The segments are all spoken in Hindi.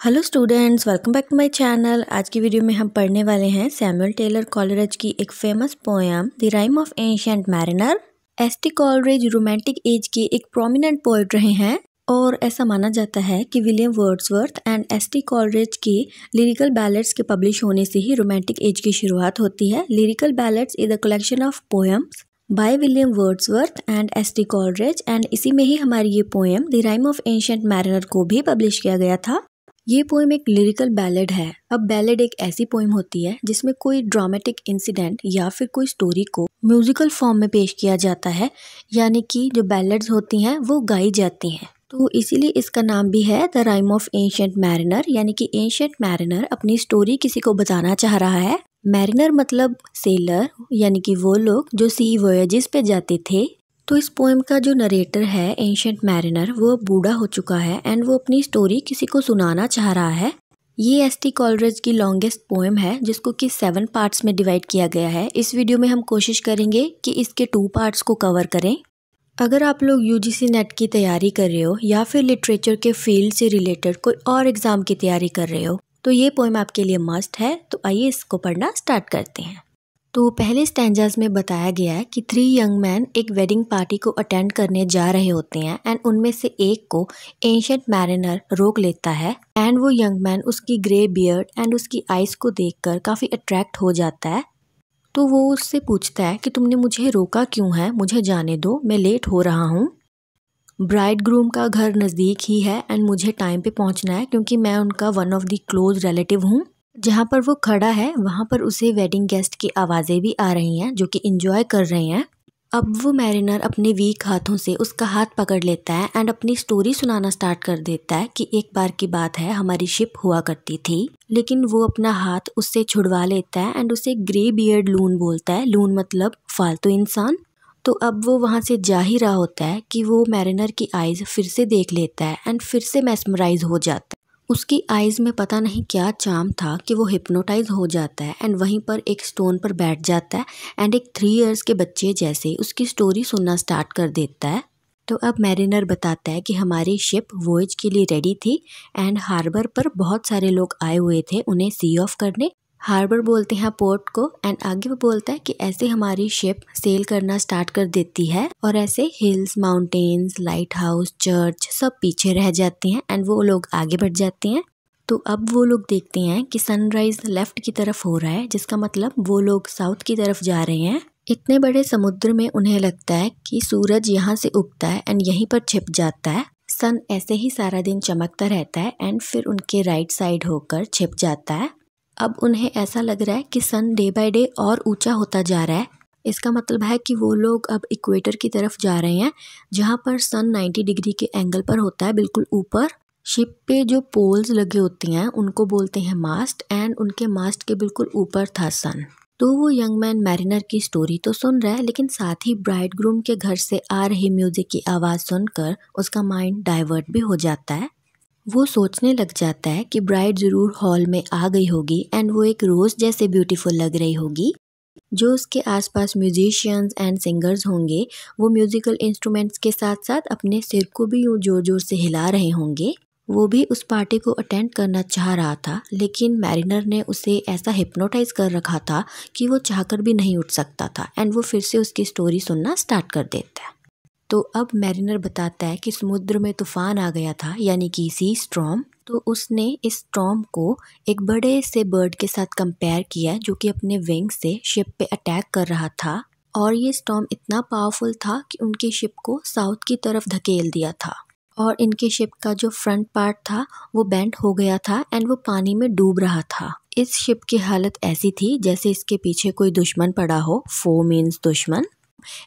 Hello students welcome back to my channel आज की वीडियो में हम पढ़ने वाले हैं सैमुअल टेलर कॉलरेज की एक famous poem the rime of ancient mariner S T Coleridge romantic age के एक प्रोमिनेंट पोइट रहे हैं और ऐसा माना जाता है कि William Wordsworth and S T Coleridge के लिरिकल बैलेट्स के पब्लिश होने से ही रोमांटिक एज की शुरुआत होती है। Lyrical ballads is the collection of poems by William Wordsworth and S T Coleridge and इसी में ही हमारी ये poem the rime of ancient mariner को भी पब्लिश किया गया था। ये पोइम एक लिरिकल बैलेड है। अब बैलेड एक ऐसी पोइम होती है जिसमें कोई ड्रामेटिक इंसिडेंट या फिर कोई स्टोरी को म्यूजिकल फॉर्म में पेश किया जाता है, यानी कि जो बैलेड्स होती हैं, वो गाई जाती हैं। तो इसीलिए इसका नाम भी है the rime of ancient mariner यानी कि एंशियंट मैरिनर अपनी स्टोरी किसी को बताना चाह रहा है। मैरिनर मतलब सेलर यानी कि वो लोग जो सी वोयाजिस पे जाते थे। तो इस पोएम का जो नरेटर है एंशंट मैरिनर वो बूढ़ा हो चुका है एंड वो अपनी स्टोरी किसी को सुनाना चाह रहा है। ये एस टी कॉलरेज की लॉन्गेस्ट पोएम है, जिसको कि सेवन पार्ट्स में डिवाइड किया गया है। इस वीडियो में हम कोशिश करेंगे कि इसके टू पार्ट्स को कवर करें। अगर आप लोग यूजीसी नेट की तैयारी कर रहे हो, या फिर लिटरेचर के फ़ील्ड से रिलेटेड कोई और एग्ज़ाम की तैयारी कर रहे हो तो ये पोएम आपके लिए मस्ट है। तो आइए इसको पढ़ना स्टार्ट करते हैं। तो पहले स्टैंडर्स में बताया गया है कि थ्री यंग मैन एक वेडिंग पार्टी को अटेंड करने जा रहे होते हैं एंड उनमें से एक को एंशंट मैरिनर रोक लेता है एंड वो यंग मैन उसकी ग्रे बियर्ड एंड उसकी आइस को देखकर काफ़ी अट्रैक्ट हो जाता है। तो वो उससे पूछता है कि तुमने मुझे रोका क्यों है? मुझे जाने दो, मैं लेट हो रहा हूँ। ब्राइड ग्रूम का घर नज़दीक ही है एंड मुझे टाइम पे पहुँचना है क्योंकि मैं उनका one of the close relative हूँ। जहाँ पर वो खड़ा है, वहाँ पर उसे वेडिंग गेस्ट की आवाज़ें भी आ रही हैं, जो कि इंजॉय कर रहे हैं। अब वो मैरिनर अपने वीक हाथों से उसका हाथ पकड़ लेता है एंड अपनी स्टोरी सुनाना स्टार्ट कर देता है कि एक बार की बात है, हमारी शिप हुआ करती थी। लेकिन वो अपना हाथ उससे छुड़वा लेता है एंड उसे ग्रे बियर्ड लून बोलता है। लून मतलब फालतू इंसान। तो अब वो वहाँ से जा ही रहा होता है कि वो मैरिनर की आइज़ फिर से देख लेता है एंड फिर से मैसमराइज हो जाता है। उसकी आइज़ में पता नहीं क्या चाम था कि वो हिप्नोटाइज हो जाता है एंड वहीं पर एक स्टोन पर बैठ जाता है एंड एक थ्री इयर्स के बच्चे जैसे उसकी स्टोरी सुनना स्टार्ट कर देता है। तो अब मैरिनर बताता है कि हमारी शिप वोएज के लिए रेडी थी एंड हार्बर पर बहुत सारे लोग आए हुए थे उन्हें सी ऑफ़ करने। हार्बर बोलते हैं पोर्ट को एंड आगे वो बोलता है कि ऐसे हमारी शिप सेल करना स्टार्ट कर देती है, और ऐसे hills mountains lighthouse church सब पीछे रह जाते हैं एंड वो लोग आगे बढ़ जाते हैं। तो अब वो लोग देखते हैं कि सनराइज लेफ़्ट की तरफ़ हो रहा है, जिसका मतलब वो लोग साउथ की तरफ़ जा रहे हैं। इतने बड़े समुद्र में उन्हें लगता है कि सूरज यहाँ से उगता है एंड यहीं पर छिप जाता है। सन ऐसे ही सारा दिन चमकता रहता है एंड फिर उनके राइट साइड होकर छिप जाता है। अब उन्हें ऐसा लग रहा है कि सन डे बाय डे और ऊँचा होता जा रहा है। इसका मतलब है कि वो लोग अब इक्वेटर की तरफ़ जा रहे हैं, जहाँ पर सन 90 डिग्री के एंगल पर होता है, बिल्कुल ऊपर। शिप पे जो पोल्स लगे होते हैं, उनको बोलते हैं मास्ट, एंड उनके मास्ट के बिल्कुल ऊपर था सन। तो वो यंग मैन मैरिनर की स्टोरी तो सुन रहा है, लेकिन साथ ही ब्राइड ग्रूम के घर से आ रही म्यूज़िक की आवाज़ सुनकर उसका माइंड डाइवर्ट भी हो जाता है। वो सोचने लग जाता है कि ब्राइड ज़रूर हॉल में आ गई होगी एंड वो एक रोज़ जैसे ब्यूटीफुल लग रही होगी। जो उसके आसपास म्यूजिशियंस एंड सिंगर्स होंगे, वो म्यूज़िकल इंस्ट्रूमेंट्स के साथ साथ अपने सिर को भी यूँ ज़ोर ज़ोर से हिला रहे होंगे। वो भी उस पार्टी को अटेंड करना चाह रहा था, लेकिन मैरिनर ने उसे ऐसा हिप्नोटाइज कर रखा था कि वो चाहकर भी नहीं उठ सकता था एंड वो फिर से उसकी स्टोरी सुनना स्टार्ट कर देता है। तो अब मैरिनर बताता है कि समुद्र में तूफ़ान आ गया था, यानी कि सी स्ट्रॉम। तो उसने इस स्ट्रॉम को एक बड़े से बर्ड के साथ कंपेयर किया, जो कि अपने विंग से शिप पे अटैक कर रहा था। और ये स्टॉम इतना पावरफुल था कि उनकी शिप को साउथ की तरफ़ धकेल दिया था। और इनके शिप का जो फ्रंट पार्ट था, वो बेंट हो गया था एंड वो पानी में डूब रहा था। इस शिप की हालत ऐसी थी जैसे इसके पीछे कोई दुश्मन पड़ा हो, फो मीन्स दुश्मन।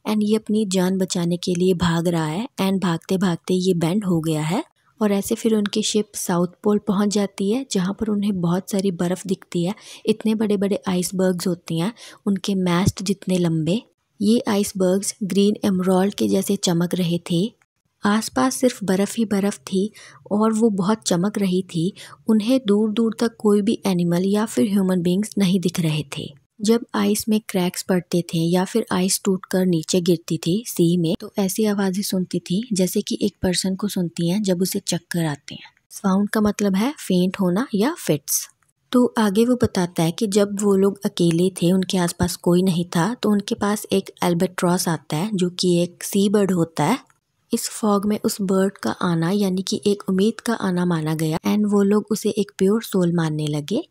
एंड ये अपनी जान बचाने के लिए भाग रहा है। एंड भागते भागते ये बैंड हो गया है। और ऐसे फिर उनकी शिप साउथ पोल पहुँच जाती है, जहाँ पर उन्हें बहुत सारी बर्फ़ दिखती है। इतने बड़े बड़े आइसबर्ग्स होती हैं, उनके मैस्ट जितने लंबे। ये आइसबर्ग्स ग्रीन एमरॉल्ड के जैसे चमक रहे थे। आसपास सिर्फ़ बर्फ़ ही बर्फ़ थी, और वो बहुत चमक रही थी। उन्हें दूर दूर तक कोई भी एनिमल या फिर ह्यूमन बींग्स नहीं दिख रहे थे। जब आइस में क्रैक्स पड़ते थे या फिर आइस टूटकर नीचे गिरती थी सी में तो ऐसी आवाज़ें सुनती थी, जैसे कि एक पर्सन को सुनती हैं जब उसे चक्कर आते हैं। साउंड का मतलब है फेंट होना या फिट्स। तो आगे वो बताता है कि जब वो लोग अकेले थे, उनके आसपास कोई नहीं था तो उनके पास एक एल्बेट्रॉस आता है, जो कि एक सी बर्ड होता है। इस फॉग में उस बर्ड का आना, यानी कि एक उम्मीद का आना माना गया, एंड वो लोग उसे एक प्योर सोल मानने लगे।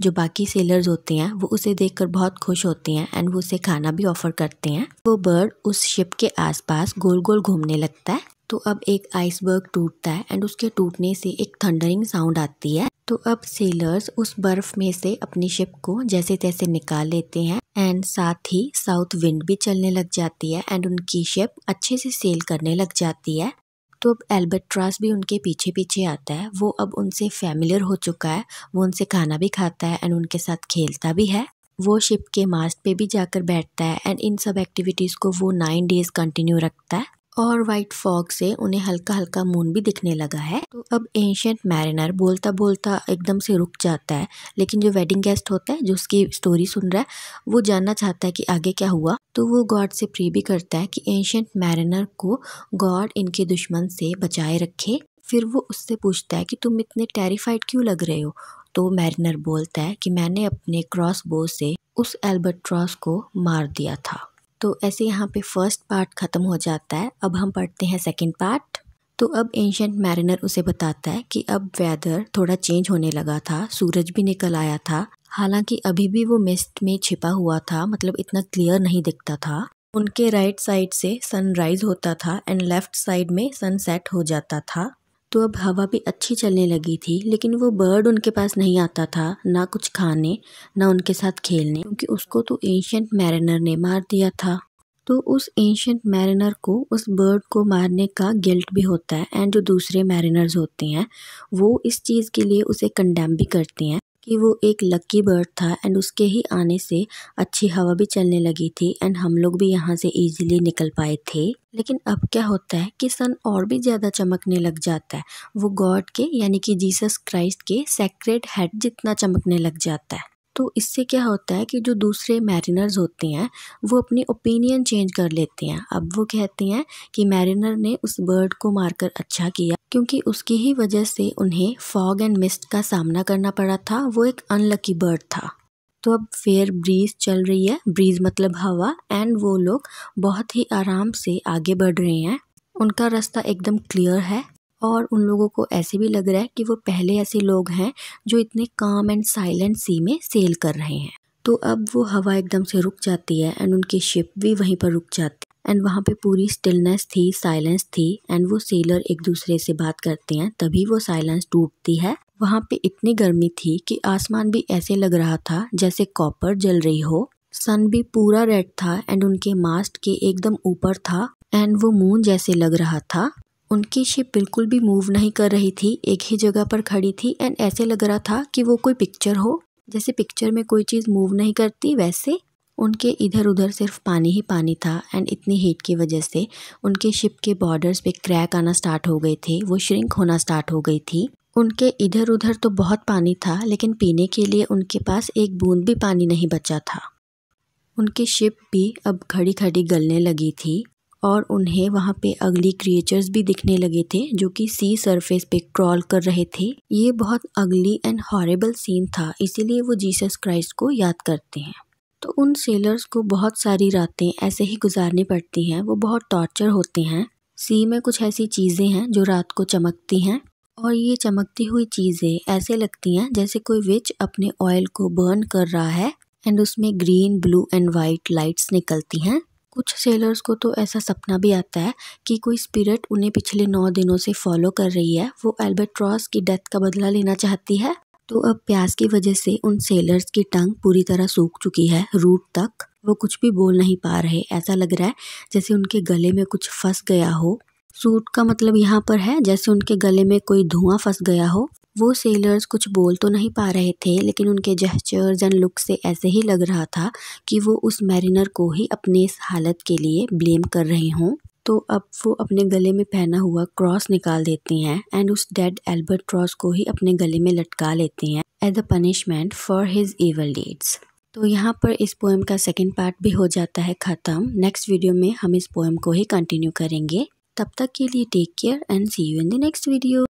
जो बाकी सेलर्स होते हैं, वो उसे देखकर बहुत खुश होते हैं एंड वो उसे खाना भी ऑफ़र करते हैं। वो बर्ड उस शिप के आसपास गोल गोल घूमने लगता है। तो अब एक आइसबर्ग टूटता है एंड उसके टूटने से एक थंडरिंग साउंड आती है। तो अब सेलर्स उस बर्फ़ में से अपनी शिप को जैसे तैसे निकाल लेते हैं एंड साथ ही साउथ विंड भी चलने लग जाती है एंड उनकी शिप अच्छे से सेल करने लग जाती है। तो अब एल्बर्ट्रास भी उनके पीछे पीछे आता है। वो अब उनसे फैमिलियर हो चुका है। वो उनसे खाना भी खाता है एंड उनके साथ खेलता भी है। वो शिप के मास्ट पे भी जाकर बैठता है एंड इन सब एक्टिविटीज़ को वो नाइन डेज़ कंटिन्यू रखता है। और वाइट फॉग से उन्हें हल्का हल्का मून भी दिखने लगा है। तो अब एंशियंट मैरिनर बोलता बोलता एकदम से रुक जाता है। लेकिन जो वेडिंग गेस्ट होता है, जो उसकी स्टोरी सुन रहा है, वो जानना चाहता है कि आगे क्या हुआ। तो वो गॉड से प्री भी करता है कि एंशियंट मैरिनर को गॉड इनके दुश्मन से बचाए रखे। फिर वो उससे पूछता है कि तुम इतने टेरिफाइड क्यों लग रहे हो? तो मैरिनर बोलता है कि मैंने अपने क्रॉस बो से उस एल्बर्ट्रॉस को मार दिया था। तो ऐसे यहाँ पे फ़र्स्ट पार्ट ख़त्म हो जाता है। अब हम पढ़ते हैं सेकंड पार्ट तो अब एंशंट मैरिनर उसे बताता है कि अब वेदर थोड़ा चेंज होने लगा था, सूरज भी निकल आया था। हालाँकि अभी भी वो मिस्ट में छिपा हुआ था मतलब इतना क्लियर नहीं दिखता था। उनके राइट साइड से सनराइज होता था एंड लेफ़्ट साइड में सनसेट हो जाता था। तो अब हवा भी अच्छी चलने लगी थी, लेकिन वो बर्ड उनके पास नहीं आता था, ना कुछ खाने, ना उनके साथ खेलने, क्योंकि उसको तो एंशंट मैरिनर ने मार दिया था। तो उस एंशंट मैरिनर को, उस बर्ड को मारने का गिल्ट भी होता है, एंड जो दूसरे मैरिनर्स होते हैं, वो इस चीज़ के लिए उसे कंडेम भी करते हैं। कि वो एक लक्की बर्ड था एंड उसके ही आने से अच्छी हवा भी चलने लगी थी एंड हम लोग भी यहाँ से इजीली निकल पाए थे। लेकिन अब क्या होता है कि सन और भी ज़्यादा चमकने लग जाता है। वो गॉड के, यानी कि जीसस क्राइस्ट के सेक्रेट हेड जितना चमकने लग जाता है। तो इससे क्या होता है कि जो दूसरे मैरिनर्स होते हैं, वो अपनी ओपिनियन चेंज कर लेते हैं। अब वो कहते हैं कि मैरिनर ने उस बर्ड को मारकर अच्छा किया, क्योंकि उसकी ही वजह से उन्हें फॉग एंड मिस्ट का सामना करना पड़ा था। वो एक अनलकी बर्ड था। तो अब फेयर ब्रीज चल रही है। ब्रीज मतलब हवा एंड वो लोग बहुत ही आराम से आगे बढ़ रहे हैं। उनका रास्ता एकदम क्लियर है। और उन लोगों को ऐसे भी लग रहा है कि वो पहले ऐसे लोग हैं जो इतने काम एंड साइलेंट सी में सेल कर रहे हैं। तो अब वो हवा एकदम से रुक जाती है एंड उनकी शिप भी वहीं पर रुक जाती है। एंड वहाँ पे पूरी स्टिलनेस थी साइलेंस थी एंड वो सेलर एक दूसरे से बात करते हैं, तभी वो साइलेंस टूटती है। वहाँ पे इतनी गर्मी थी कि आसमान भी ऐसे लग रहा था जैसे कॉपर जल रही हो। सन भी पूरा रेड था एंड उनके मास्ट के एकदम ऊपर था एंड वो मून जैसे लग रहा था। उनकी शिप बिल्कुल भी मूव नहीं कर रही थी, एक ही जगह पर खड़ी थी एंड ऐसे लग रहा था कि वो कोई पिक्चर हो। जैसे पिक्चर में कोई चीज़ मूव नहीं करती, वैसे उनके इधर उधर सिर्फ़ पानी ही पानी था एंड इतनी हीट की वजह से उनके शिप के बॉर्डर्स पे क्रैक आना स्टार्ट हो गए थे, वो श्रिंक होना स्टार्ट हो गई थी। उनके इधर उधर तो बहुत पानी था, लेकिन पीने के लिए उनके पास एक बूंद भी पानी नहीं बचा था। उनकी शिप भी अब खड़ी खड़ी गलने लगी थी। और उन्हें वहाँ पे अगली क्रिएचर्स भी दिखने लगे थे, जो कि सी सरफेस पे क्रॉल कर रहे थे। ये बहुत अगली एंड हॉरेबल सीन था, इसीलिए वो जीसस क्राइस्ट को याद करते हैं। तो उन सेलर्स को बहुत सारी रातें ऐसे ही गुजारनी पड़ती हैं, वो बहुत टॉर्चर होते हैं। सी में कुछ ऐसी चीज़ें हैं, जो रात को चमकती हैं, और ये चमकती हुई चीज़ें ऐसे लगती हैं, जैसे कोई विच अपने ऑयल को बर्न कर रहा है एंड उसमें green blue and white lights निकलती हैं। कुछ सेलर्स को तो ऐसा सपना भी आता है कि कोई स्पिरिट उन्हें पिछले नौ दिनों से फॉलो कर रही है। वो एल्बर्ट्रॉस की डेथ का बदला लेना चाहती है। तो अब प्यास की वजह से उन सेलर्स की टंग पूरी तरह सूख चुकी है, रूट तक। वो कुछ भी बोल नहीं पा रहे। ऐसा लग रहा है जैसे उनके गले में कुछ फंस गया हो। सूट का मतलब यहाँ पर है जैसे उनके गले में कोई धुआँ फंस गया हो। वो सेलर्स कुछ बोल तो नहीं पा रहे थे, लेकिन उनके जेस्चर्स एंड लुक से ऐसे ही लग रहा था कि वो उस मैरिनर को ही अपने इस हालत के लिए ब्लेम कर रहे हों। तो अब वो अपने गले में पहना हुआ क्रॉस निकाल देती हैं एंड उस डेड एल्बर्ट क्रॉस को ही अपने गले में लटका लेती हैं as a punishment for his evil deeds तो यहाँ पर इस पोएम का सेकेंड पार्ट भी हो जाता है ख़त्म। नेक्स्ट वीडियो में हम इस पोएम को ही कंटिन्यू करेंगे। तब तक के लिए take care and see you in the next video